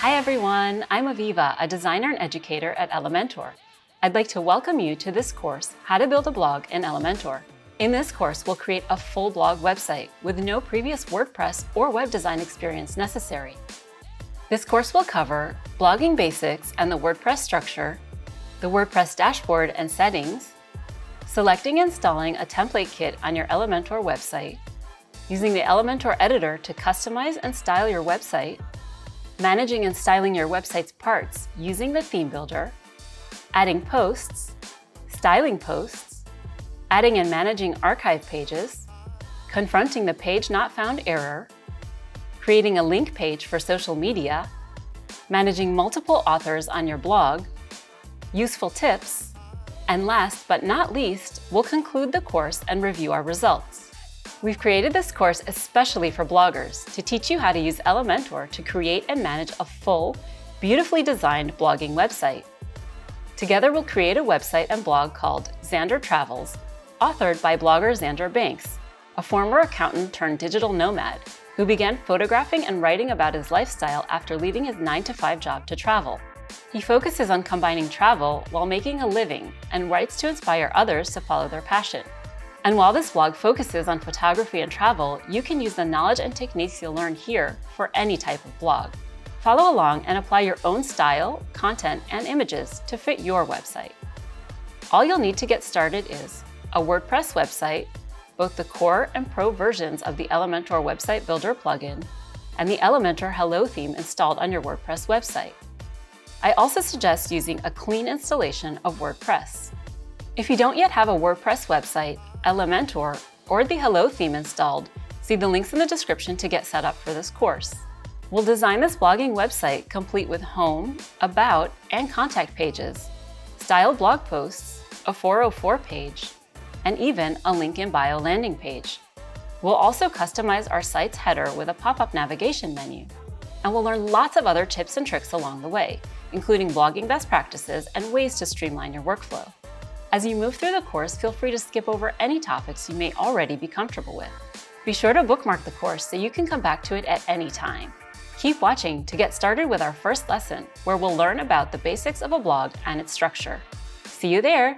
Hi everyone, I'm Aviva, a designer and educator at Elementor. I'd like to welcome you to this course, How to Build a Blog in Elementor. In this course, we'll create a full blog website with no previous WordPress or web design experience necessary. This course will cover blogging basics and the WordPress structure, the WordPress dashboard and settings, selecting and installing a template kit on your Elementor website, using the Elementor editor to customize and style your website, managing and styling your website's parts using the theme builder, adding posts, styling posts, adding and managing archive pages, confronting the page not found error, creating a link page for social media, managing multiple authors on your blog, useful tips, and last but not least, we'll conclude the course and review our results. We've created this course especially for bloggers to teach you how to use Elementor to create and manage a full, beautifully designed blogging website. Together we'll create a website and blog called Xander Travels, authored by blogger Xander Banks, a former accountant turned digital nomad who began photographing and writing about his lifestyle after leaving his 9-to-5 job to travel. He focuses on combining travel while making a living and writes to inspire others to follow their passion. And while this blog focuses on photography and travel, you can use the knowledge and techniques you'll learn here for any type of blog. Follow along and apply your own style, content, and images to fit your website. All you'll need to get started is a WordPress website, both the core and pro versions of the Elementor Website Builder plugin, and the Elementor Hello theme installed on your WordPress website. I also suggest using a clean installation of WordPress. If you don't yet have a WordPress website, Elementor, or the Hello theme installed, see the links in the description to get set up for this course. We'll design this blogging website complete with home, about, and contact pages, styled blog posts, a 404 page, and even a link in bio landing page. We'll also customize our site's header with a pop-up navigation menu. And we'll learn lots of other tips and tricks along the way, including blogging best practices and ways to streamline your workflow. As you move through the course, feel free to skip over any topics you may already be comfortable with. Be sure to bookmark the course so you can come back to it at any time. Keep watching to get started with our first lesson, where we'll learn about the basics of a blog and its structure. See you there!